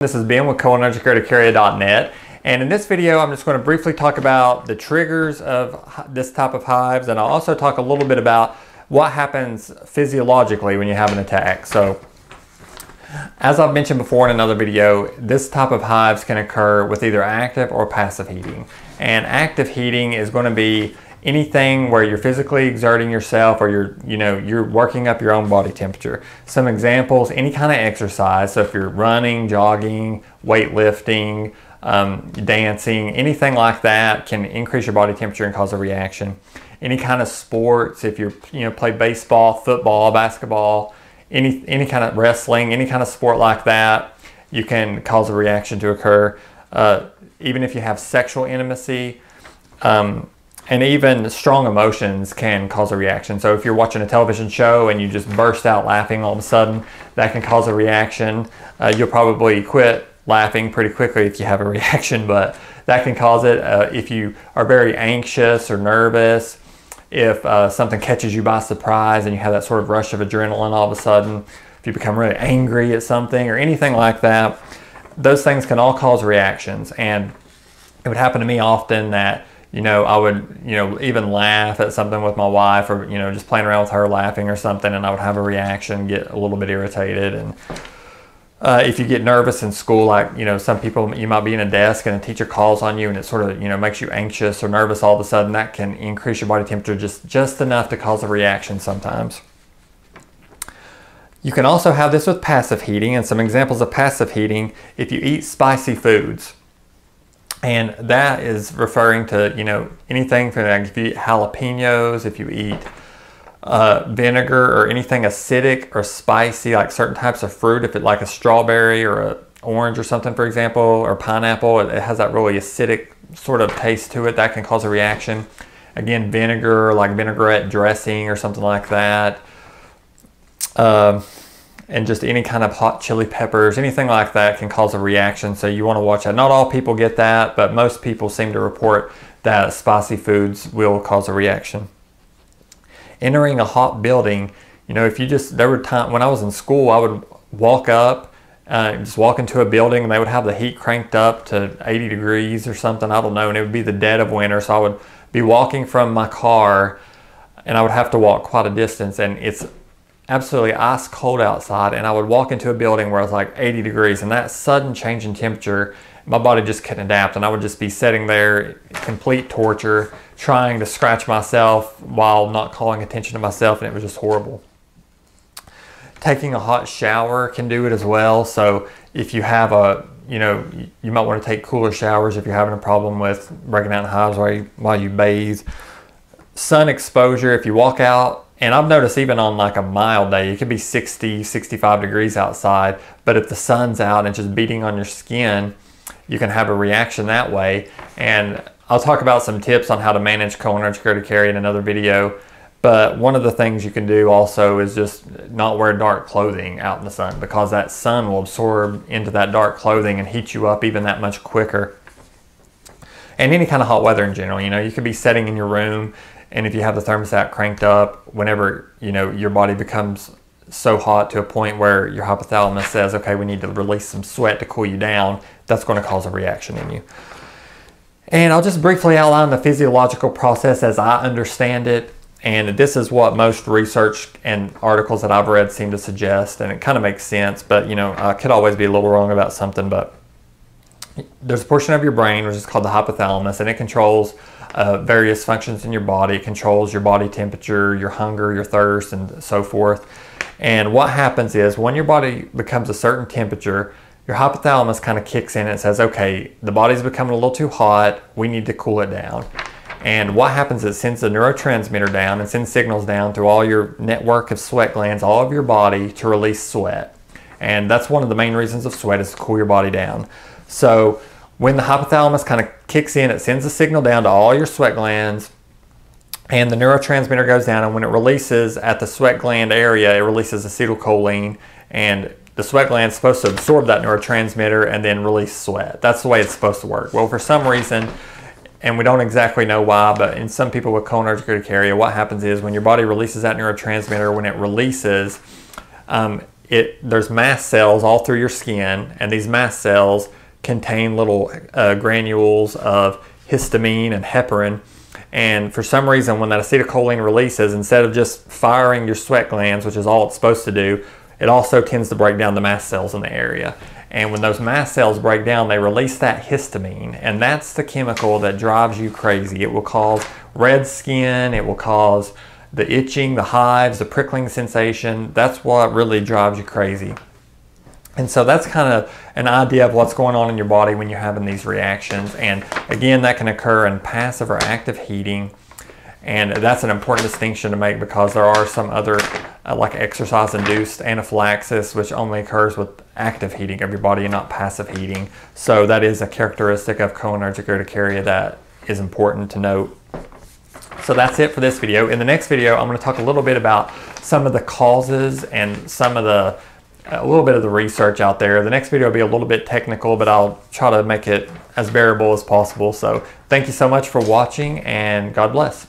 This is Ben with cholinergic and in this video I'm just going to briefly talk about the triggers of this type of hives and I'll also talk a little bit about what happens physiologically when you have an attack. So as I've mentioned before in another video, this type of hives can occur with either active or passive heating. And active heating is going to be anything where you're physically exerting yourself or you're you know you're working up your own body temperature. Some examples any kind of exercise. So if you're running jogging weightlifting um, dancing anything like that can increase your body temperature and cause a reaction. Any kind of sports if you're you know play baseball football basketball any any kind of wrestling any kind of sport like that you can cause a reaction to occur. Uh, even if you have sexual intimacy um, and even strong emotions can cause a reaction. So if you're watching a television show and you just burst out laughing all of a sudden, that can cause a reaction. Uh, you'll probably quit laughing pretty quickly if you have a reaction, but that can cause it. Uh, if you are very anxious or nervous, if uh, something catches you by surprise and you have that sort of rush of adrenaline all of a sudden, if you become really angry at something or anything like that, those things can all cause reactions. And it would happen to me often that you know, I would, you know, even laugh at something with my wife or, you know, just playing around with her laughing or something and I would have a reaction, get a little bit irritated. And uh, if you get nervous in school, like, you know, some people, you might be in a desk and a teacher calls on you and it sort of, you know, makes you anxious or nervous all of a sudden, that can increase your body temperature just, just enough to cause a reaction sometimes. You can also have this with passive heating and some examples of passive heating if you eat spicy foods. And that is referring to, you know, anything from like if you eat jalapenos, if you eat uh, vinegar or anything acidic or spicy, like certain types of fruit, if it like a strawberry or a orange or something, for example, or pineapple, it, it has that really acidic sort of taste to it that can cause a reaction. Again, vinegar, like vinaigrette dressing or something like that. Um, and just any kind of hot chili peppers, anything like that can cause a reaction. So you want to watch that. Not all people get that, but most people seem to report that spicy foods will cause a reaction. Entering a hot building, you know, if you just, there were times when I was in school, I would walk up, uh, just walk into a building and they would have the heat cranked up to 80 degrees or something. I don't know. And it would be the dead of winter. So I would be walking from my car and I would have to walk quite a distance and it's absolutely ice cold outside and I would walk into a building where it was like 80 degrees and that sudden change in temperature, my body just couldn't adapt and I would just be sitting there, complete torture, trying to scratch myself while not calling attention to myself and it was just horrible. Taking a hot shower can do it as well. So if you have a, you know, you might want to take cooler showers if you're having a problem with breaking out in hives while you, while you bathe. Sun exposure, if you walk out and I've noticed even on like a mild day, it could be 60, 65 degrees outside, but if the sun's out and just beating on your skin, you can have a reaction that way. And I'll talk about some tips on how to manage cholinergic urticaria in another video. But one of the things you can do also is just not wear dark clothing out in the sun because that sun will absorb into that dark clothing and heat you up even that much quicker. And any kind of hot weather in general, you know, you could be sitting in your room and if you have the thermostat cranked up, whenever you know your body becomes so hot to a point where your hypothalamus says, okay, we need to release some sweat to cool you down, that's going to cause a reaction in you. And I'll just briefly outline the physiological process as I understand it. And this is what most research and articles that I've read seem to suggest. And it kind of makes sense, but you know, I could always be a little wrong about something. But there's a portion of your brain which is called the hypothalamus, and it controls uh, various functions in your body. It controls your body temperature, your hunger, your thirst, and so forth. And what happens is when your body becomes a certain temperature, your hypothalamus kind of kicks in and says, okay, the body's becoming a little too hot. We need to cool it down. And what happens is it sends the neurotransmitter down and sends signals down through all your network of sweat glands, all of your body to release sweat. And that's one of the main reasons of sweat is to cool your body down. So when the hypothalamus kind of kicks in, it sends a signal down to all your sweat glands and the neurotransmitter goes down and when it releases at the sweat gland area, it releases acetylcholine and the sweat gland is supposed to absorb that neurotransmitter and then release sweat. That's the way it's supposed to work. Well, for some reason, and we don't exactly know why, but in some people with cholinergic urticaria, what happens is when your body releases that neurotransmitter, when it releases, um, it there's mast cells all through your skin, and these mast cells contain little uh, granules of histamine and heparin. And for some reason, when that acetylcholine releases, instead of just firing your sweat glands, which is all it's supposed to do, it also tends to break down the mast cells in the area. And when those mast cells break down, they release that histamine. And that's the chemical that drives you crazy. It will cause red skin, it will cause the itching, the hives, the prickling sensation. That's what really drives you crazy. And so that's kind of an idea of what's going on in your body when you're having these reactions. And again, that can occur in passive or active heating. And that's an important distinction to make because there are some other, uh, like exercise induced anaphylaxis, which only occurs with active heating of your body and not passive heating. So that is a characteristic of cholinergic urticaria that is important to note. So that's it for this video. In the next video, I'm going to talk a little bit about some of the causes and some of the a little bit of the research out there. The next video will be a little bit technical, but I'll try to make it as bearable as possible. So thank you so much for watching and God bless.